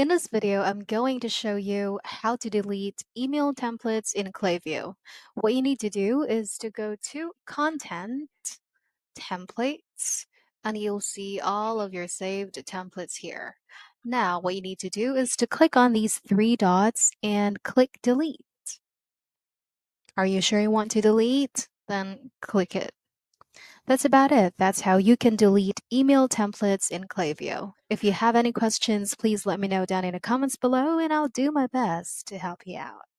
In this video, I'm going to show you how to delete email templates in Klaviyo. What you need to do is to go to Content, Templates, and you'll see all of your saved templates here. Now, what you need to do is to click on these three dots and click Delete. Are you sure you want to delete? Then click it. That's about it. That's how you can delete email templates in Klaviyo. If you have any questions, please let me know down in the comments below and I'll do my best to help you out.